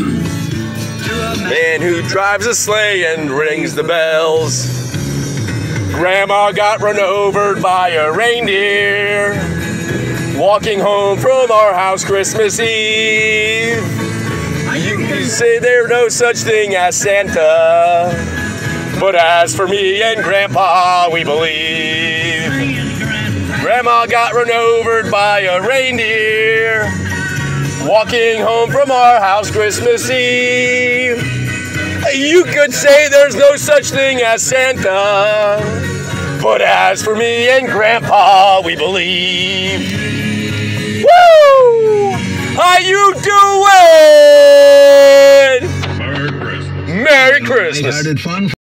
Man who drives a sleigh and rings the bells. Grandma got run over by a reindeer. Walking home from our house Christmas Eve. You say there's no such thing as Santa. But as for me and Grandpa, we believe. Grandma got run over by a reindeer. Walking home from our house Christmas Eve. You could say there's no such thing as Santa. But as for me and Grandpa, we believe. Woo! How you doing? Merry Christmas. Merry Christmas.